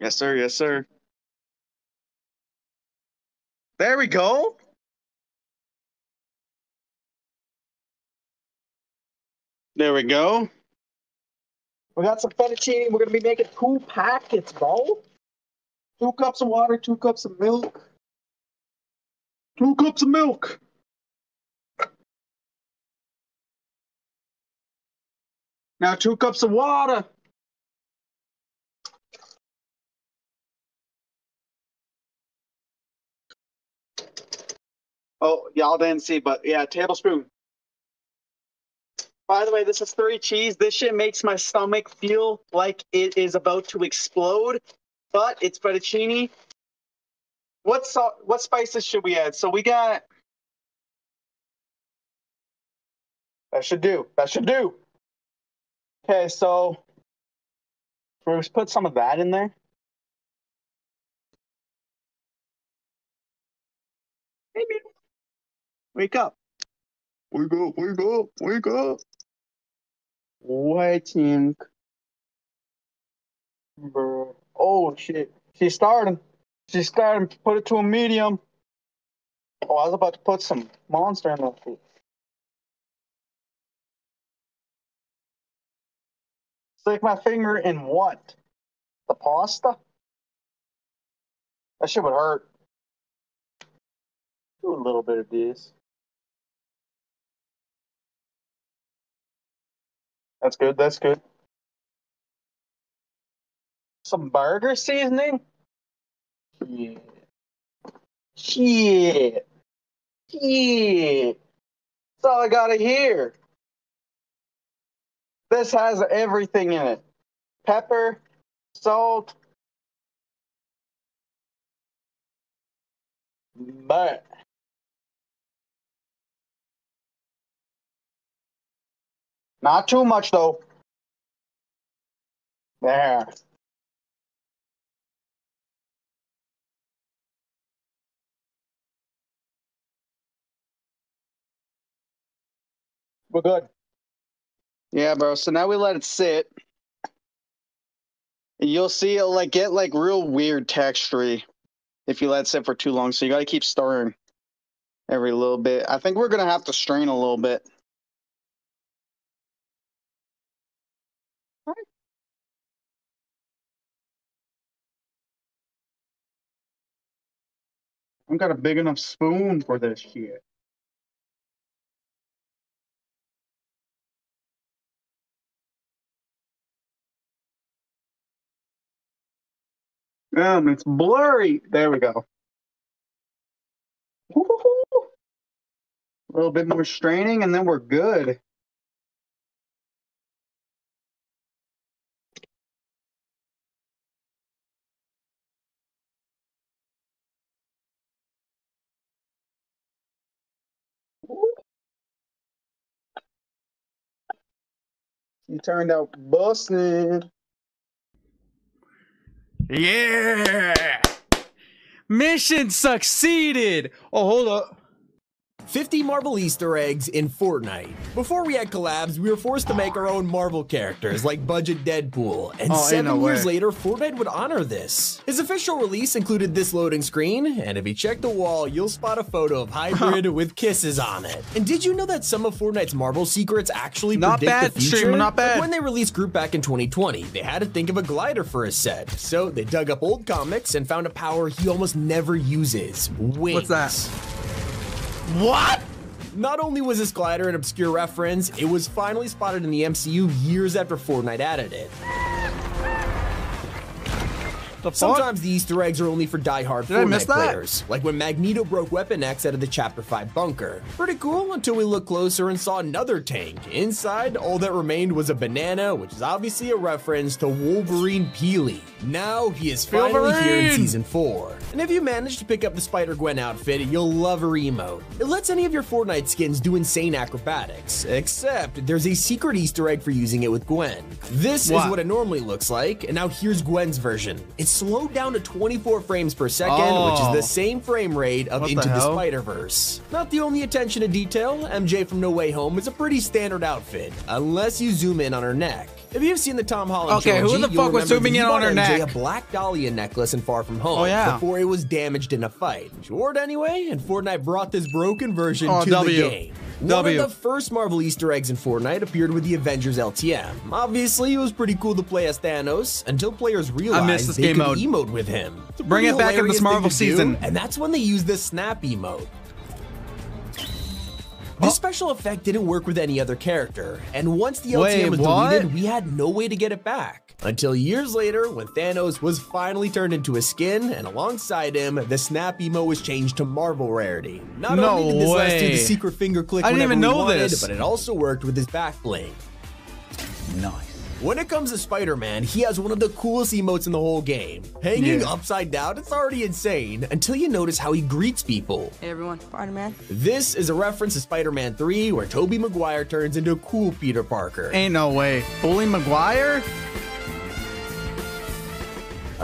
Yes, sir. Yes, sir. There we go. There we go. We got some fettuccine. We're gonna be making two packets, bro. Two cups of water, two cups of milk. Two cups of milk. Now two cups of water. Oh, y'all didn't see, but yeah, tablespoon. By the way, this is three cheese. This shit makes my stomach feel like it is about to explode, but it's fettuccine. What salt? What spices should we add? So we got. That should do. That should do. Okay, so we'll put some of that in there. Maybe. Wake up. Wake up, wake up, wake up. Waiting. Bro. Oh shit. She's starting. She's starting to put it to a medium. Oh, I was about to put some monster in that food. Stick my finger in what? The pasta? That shit would hurt. Do a little bit of this. That's good. That's good. Some burger seasoning. Yeah. Shit. Shit. That's all I gotta hear. This has everything in it. Pepper, salt, but Not too much though. There. We're good. Yeah, bro. So now we let it sit. You'll see it like get like real weird texture if you let it sit for too long. So you got to keep stirring every little bit. I think we're gonna have to strain a little bit. I've got a big enough spoon for this shit. Um, it's blurry. There we go. A little bit more straining, and then we're good. He turned out busting. Yeah! Mission succeeded! Oh, hold up. 50 Marvel Easter eggs in Fortnite. Before we had collabs, we were forced to make our own Marvel characters, like Budget Deadpool, and Oh, seven no years way. later, Fortnite would honor this. His official release included this loading screen, and if you check the wall, you'll spot a photo of Hybrid with kisses on it. And did you know that some of Fortnite's Marvel secrets actually Not predict bad, the future? streamer, not bad. Like when they released Groot back in 2020, they had to think of a glider for his set. So they dug up old comics and found a power he almost never uses, wings. What's that? What? Not only was this glider an obscure reference, it was finally spotted in the MCU years after Fortnite added it. The? Sometimes the Easter eggs are only for die-hard Did I miss Fortnite that? players, like when Magneto broke Weapon X out of the Chapter 5 bunker. Pretty cool until we looked closer and saw another tank. Inside, all that remained was a banana, which is obviously a reference to Wolverine Peely. Now he is finally here in Season 4. And if you manage to pick up the Spider-Gwen outfit, you'll love her emote. It lets any of your Fortnite skins do insane acrobatics, except there's a secret Easter egg for using it with Gwen. This is What? what it normally looks like, and now here's Gwen's version. It's slowed down to 24 frames per second, which is Oh. the same frame rate of What Into the, hell? Spider-Verse. Not the only attention to detail, MJ from No Way Home is a pretty standard outfit, unless you zoom in on her neck. If you've seen the Tom Holland Okay, who the fuck was zooming in on her MJ neck? a black dahlia necklace in Far From Home Oh, yeah. before it was damaged in a fight. She wore it anyway, and Fortnite brought this broken version Oh, to W. the game. W. One of the first Marvel Easter eggs in Fortnite appeared with the Avengers LTM. Obviously, it was pretty cool to play as Thanos until players realized they could mode. emote with him. Bring it back in this Marvel to do, season. and that's when they used the snap emote. This special effect didn't work with any other character, and once the LTM Wait, was what? deleted, we had no way to get it back. Until years later, when Thanos was finally turned into a skin, and alongside him, the snap emo was changed to Marvel rarity. Not No only did this let us do the secret finger click I didn't whenever even know wanted, this. but it also worked with his back bling. Nice. When it comes to Spider-Man, he has one of the coolest emotes in the whole game. Hanging Yeah. upside down, it's already insane, until you notice how he greets people. Hey everyone, Spider-Man. This is a reference to Spider-Man 3, where Tobey Maguire turns into a cool Peter Parker. Ain't no way. Bully Maguire?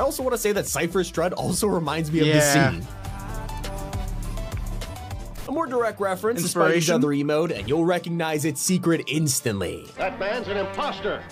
I also want to say that Cypher Strut also reminds me of Yeah. this scene. A more direct reference to Spidey's Inspiration? other emote, and you'll recognize its secret instantly. That man's an imposter.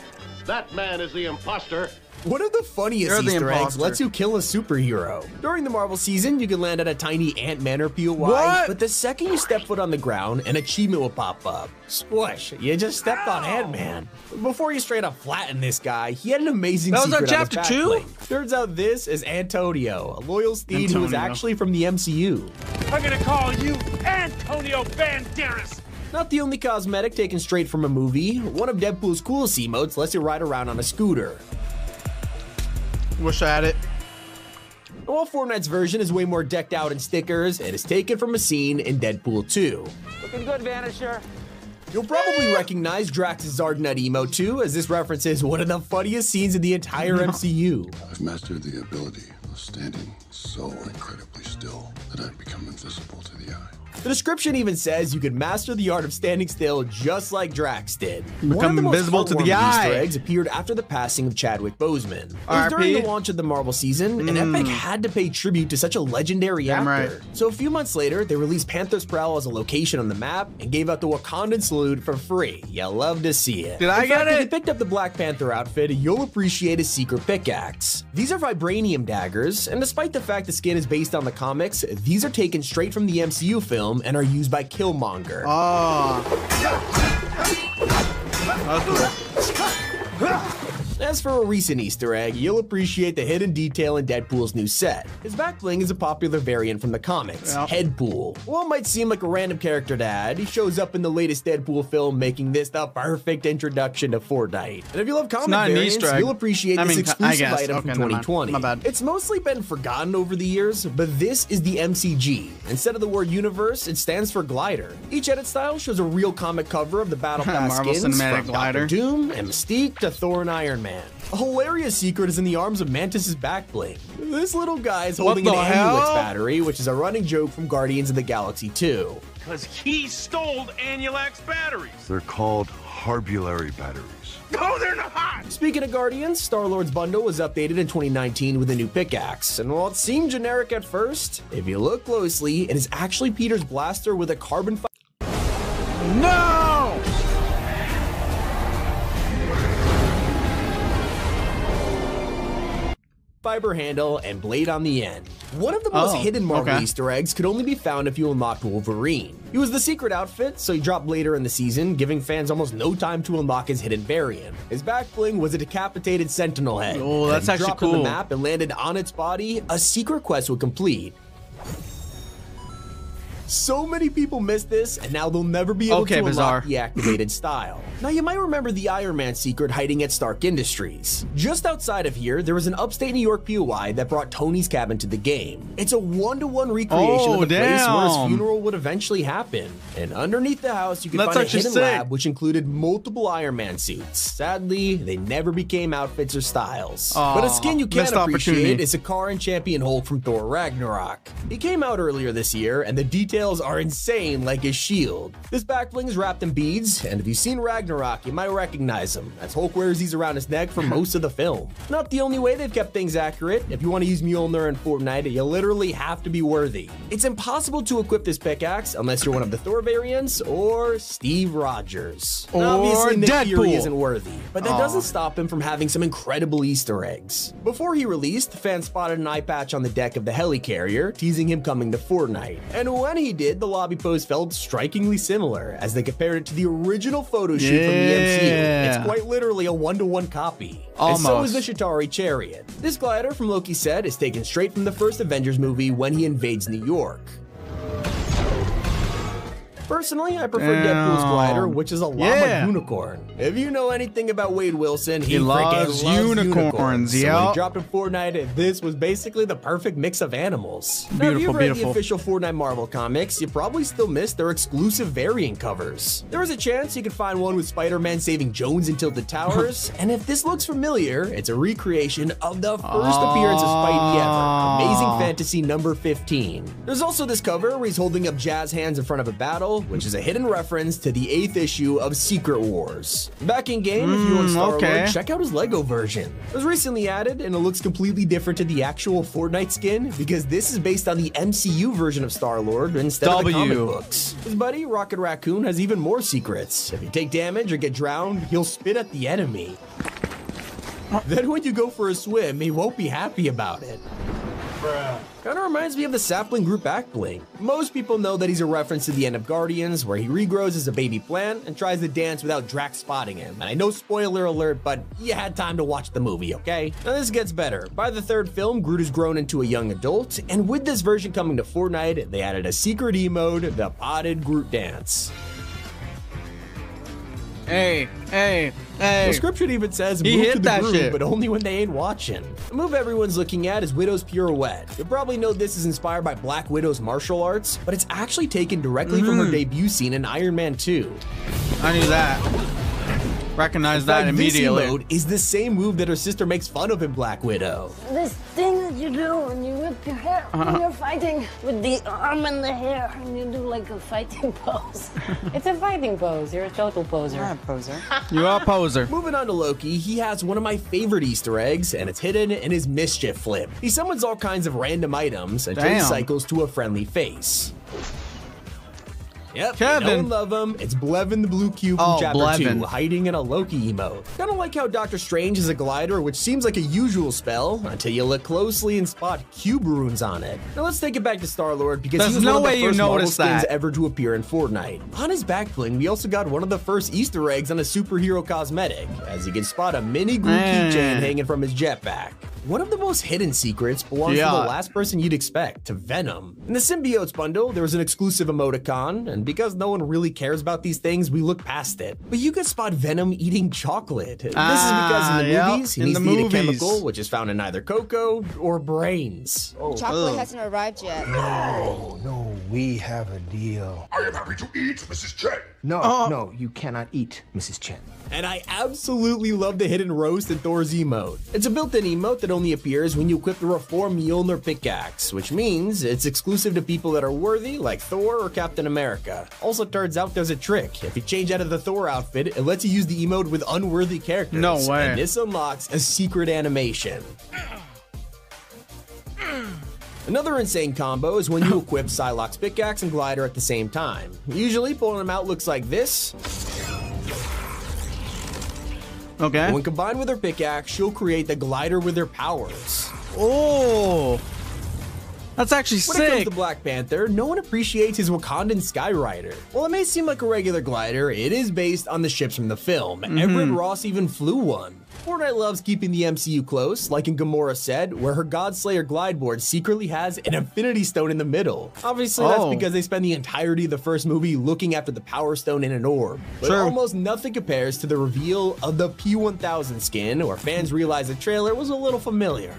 That man is the imposter. One of the funniest You're the Easter eggs lets you kill a superhero. During the Marvel season, you can land at a tiny Ant Manor POI, What? but the second you step foot on the ground, an achievement will pop up. Squish, you just stepped on Ant-Man. Before you straight up flatten this guy, he had an amazing That was on secret on chapter two? backbling. Turns out this is Antonio, a loyal steed who is actually from the MCU. I'm gonna call you Antonio Banderas. Not the only cosmetic taken straight from a movie, one of Deadpool's coolest emotes lets you ride around on a scooter. Wish I had it. While Fortnite's version is way more decked out in stickers, it is taken from a scene in Deadpool 2. Looking good, Vanisher. You'll probably recognize Drax's Zargnut emote too, as this references one of the funniest scenes in the entire MCU. I've mastered the ability of standing so incredibly still that I've become invisible to the eye. The description even says you could master the art of standing still just like Drax did. Become invisible to the eye. Easter eggs appeared after the passing of Chadwick Boseman. It was during the launch of the Marvel season, and hmm. Epic had to pay tribute to such a legendary Damn actor. right. So a few months later, they released Panther's Prowl as a location on the map and gave out the Wakandan salute for free. You love to see it. Did I In get fact, If it? you picked up the Black Panther outfit, you'll appreciate his secret pickaxe. These are vibranium daggers, and despite the fact the skin is based on the comics, these are taken straight from the MCU film and are used by Killmonger. Oh. That's cool. As for a recent Easter egg, you'll appreciate the hidden detail in Deadpool's new set. His back bling is a popular variant from the comics, Yep. Headpool. While it might seem like a random character to add, he shows up in the latest Deadpool film, making this the perfect introduction to Fortnite. And if you love comic variants, you'll appreciate I this mean, exclusive item Okay, from never mind. 2020. My bad. It's mostly been forgotten over the years, but this is the MCG. Instead of the word universe, it stands for glider. Each edit style shows a real comic cover of the Battle Pass skins Cinematic from Glider. Doctor Doom and Mystique to Thor and Iron Man. A hilarious secret is in the arms of Mantis's back bling. This little guy is holding an Anulax hell? battery, which is a running joke from Guardians of the Galaxy 2. Because he stole Anulax batteries. They're called Harbulary batteries. No, they're not. Speaking of Guardians, Star-Lord's bundle was updated in 2019 with a new pickaxe, and while it seemed generic at first, if you look closely, it is actually Peter's blaster with a carbon fiber handle and blade on the end. One of the most Oh, hidden Marvel okay. Easter eggs could only be found if you unlocked Wolverine. He was the secret outfit, so he dropped later in the season, giving fans almost no time to unlock his hidden variant. His back bling was a decapitated sentinel head. Oh, that's if he actually dropped on the map and landed on its body, a secret quest would complete. So many people missed this, and now they'll never be able Okay, to Bizarre. unlock the activated style. Now, you might remember the Iron Man secret hiding at Stark Industries. Just outside of here, there was an upstate New York POI that brought Tony's cabin to the game. It's a one-to-one recreation Oh, of the place where his oh, funeral would eventually happen. And underneath the house, you could That's find a hidden sick. lab which included multiple Iron Man suits. Sadly, they never became outfits or styles. but a skin you can appreciate is Sakaar and Champion Hulk from Thor Ragnarok. He came out earlier this year, and the detail details are insane like his shield. This back bling is wrapped in beads, and if you've seen Ragnarok, you might recognize him, as Hulk wears these around his neck for most of the film. Not the only way they've kept things accurate. If you want to use Mjolnir in Fortnite, you literally have to be worthy. It's impossible to equip this pickaxe unless you're one of the Thor variants or Steve Rogers. Or Obviously, Nick Fury Deadpool. isn't worthy, but that Aw. doesn't stop him from having some incredible Easter eggs. Before he released, fans spotted an eye patch on the deck of the helicarrier, teasing him coming to Fortnite. And when he did, the lobby pose felt strikingly similar, as they compared it to the original photo shoot from the MCU. It's quite literally a one-to-one copy. And so is the Chitauri Chariot. This glider, from Loki said, is taken straight from the first Avengers movie when he invades New York. Personally, I prefer Deadpool's glider, which is a llama Yeah. unicorn. If you know anything about Wade Wilson, he, He loves loves unicorns, unicorns. So when yeah. he dropped in Fortnite, this was basically the perfect mix of animals. now, if Beautiful, you've read beautiful. the official Fortnite Marvel comics, you probably still missed their exclusive variant covers. There was a chance you could find one with Spider-Man saving Jones in Tilted Towers, and if this looks familiar, it's a recreation of the first appearance of Spidey ever, Amazing ah. Fantasy number 15. There's also this cover where he's holding up jazz hands in front of a battle, which is a hidden reference to the eighth issue of Secret Wars. Back in game, if you want Mm, Star-Lord, check out his Lego version. It was recently added, and it looks completely different to the actual Fortnite skin because this is based on the MCU version of Star-Lord instead of the comic books. His buddy, Rocket Raccoon, has even more secrets. If you take damage or get drowned, he'll spit at the enemy. Then when you go for a swim, he won't be happy about it. Kinda reminds me of the sapling Groot back bling. Most people know that he's a reference to the end of Guardians, where he regrows as a baby plant and tries to dance without Drax spotting him. And I know spoiler alert, but you had time to watch the movie, okay? Now this gets better. By the third film, Groot has grown into a young adult, and with this version coming to Fortnite, they added a secret emote, the potted Groot dance. Hey, hey, hey. The scripture even says He move hit to the that groove, shit. but only when they ain't watching. The move everyone's looking at is Widow's Pirouette. You'll probably know this is inspired by Black Widow's martial arts, but it's actually taken directly from Mm-hmm. her debut scene in Iron Man 2. I knew that. Recognize that Like, immediately. This emote is the same move that her sister makes fun of in Black Widow. This thing that you do when you whip your hair when uh-huh. you're fighting with the arm and the hair and you do like a fighting pose. It's a fighting pose. You're a total poser. I'm a poser. You are a poser. Moving on to Loki, he has one of my favorite Easter eggs, and it's hidden in his mischief flip. He summons all kinds of random items and Damn. change cycles to a friendly face. Yep, Kevin. you know love him. It's Kevin the Blue Cube from Oh, Chapter Blevin. 2, hiding in a Loki emote. Kinda like how Doctor Strange is a glider, which seems like a usual spell, until you look closely and spot cube runes on it. Now let's take it back to Star-Lord, because There's he was no one of the way you first Marvel skins that. ever to appear in Fortnite. On his back bling, we also got one of the first Easter eggs on a superhero cosmetic, as you can spot a mini Groot keychain hanging from his jetpack. One of the most hidden secrets belongs Yeah. to the last person you'd expect, to Venom. In the Symbiotes bundle, there was an exclusive emoticon, and because no one really cares about these things, we look past it. But you could spot Venom eating chocolate. this is because Ah, in the yep, movies, he in needs the to eat a chemical, which is found in either cocoa or brains. Chocolate hasn't arrived yet. No, no, we have a deal. I am happy to eat, Mrs. Chen. No, Oh. no, you cannot eat, Mrs. Chen. And I absolutely love the hidden roast in Thor's emote. It's a built-in emote that only appears when you equip the Reform Mjolnir pickaxe, which means it's exclusive to people that are worthy, like Thor or Captain America. Also turns out there's a trick. If you change out of the Thor outfit, it lets you use the emote with unworthy characters. No way. And this unlocks a secret animation. Another insane combo is when you equip Psylocke's pickaxe and glider at the same time. Usually pulling them out looks like this, Okay. when combined with her pickaxe, she'll create the glider with her powers. Oh. That's actually When it comes to Black Panther, no one appreciates his Wakandan Skyrider. While it may seem like a regular glider, it is based on the ships from the film. Mm-hmm. Everett Ross even flew one. Fortnite loves keeping the MCU close, like in Gamora said, where her Godslayer glide board secretly has an Infinity Stone in the middle. Obviously, that's Oh. because they spend the entirety of the first movie looking after the Power Stone in an orb. But True. almost nothing compares to the reveal of the P1000 skin, where fans realize the trailer was a little familiar.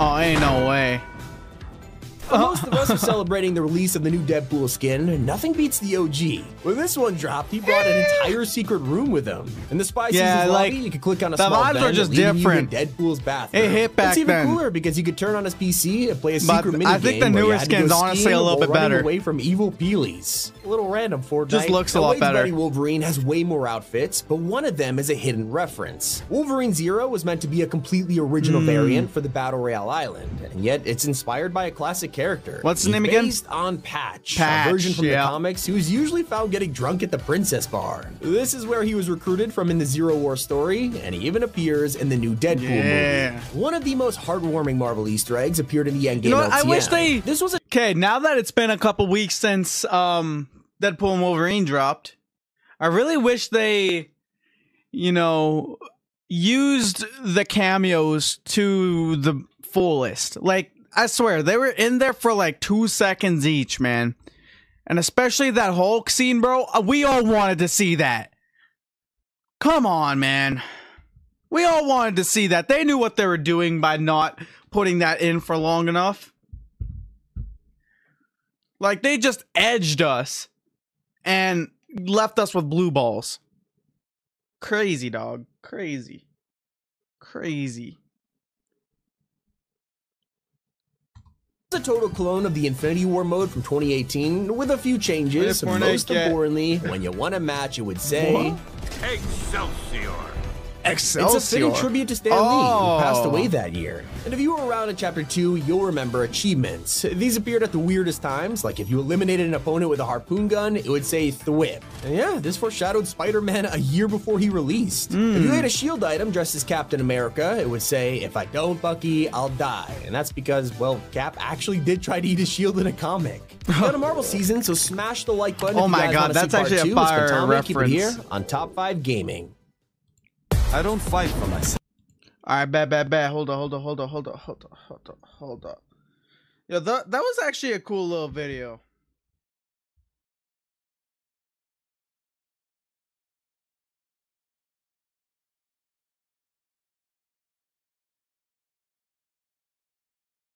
Oh, ain't no way. For most of us are celebrating the release of the new Deadpool skin, nothing beats the OG. When this one dropped, he brought an entire secret room with him. In the Spy Yeah, Seasons like, lobby, you could click on a the small vibes are just different. Deadpool's bathroom. It hit back It's even then. cooler because you could turn on his PC and play a But secret mini I think the newer skin's honestly a little bit better. away from evil Peelies. A little random Fortnite. Just looks a lot Wade's better. buddy Wolverine has way more outfits, but one of them is a hidden reference. Wolverine Zero was meant to be a completely original Hmm. variant for the Battle Royale Island, and yet it's inspired by a classic character. What's his name again? Based on Patch, Patch, a version from yeah. the comics who is usually found getting drunk at the Princess Bar. This is where he was recruited from in the Zero War story, and he even appears in the new Deadpool Yeah. movie. One of the most heartwarming Marvel Easter eggs appeared in the Endgame You know? I wish they. This was a okay. Now that it's been a couple weeks since um Deadpool and Wolverine dropped, I really wish they, you know, used the cameos to the fullest. Like I swear, they were in there for like two seconds each, man. And especially that Hulk scene, bro. uh, We all wanted to see that. Come on, man. We all wanted to see that. They knew what they were doing by not putting that in for long enough. Like they just edged us and left us with blue balls. Crazy, dog. Crazy. Crazy. A total clone of the Infinity War mode from 2018 with a few changes. Wait for an Most importantly, when you want a match, it would say Excelsior. It's a fitting tribute to Stan Lee, who oh. passed Oh. away that year. And if you were around in Chapter 2, you'll remember achievements. These appeared at the weirdest times, like if you eliminated an opponent with a harpoon gun, it would say Thwip. And yeah, this foreshadowed Spider-Man a year before he released. If you had a shield item dressed as Captain America, it would say, if I don't, Bucky, I'll die. And that's because, well, Cap actually did try to eat his shield in a comic. We got a Marvel season, so smash the like button Oh my God, that's actually a two. It's fire been Tommy. Keep it here on Top 5 Gaming. I don't fight for myself. All right, bad, bad, bad. Hold on, hold on, hold on, hold on, hold on, hold on, hold on. Yeah, that that was actually a cool little video.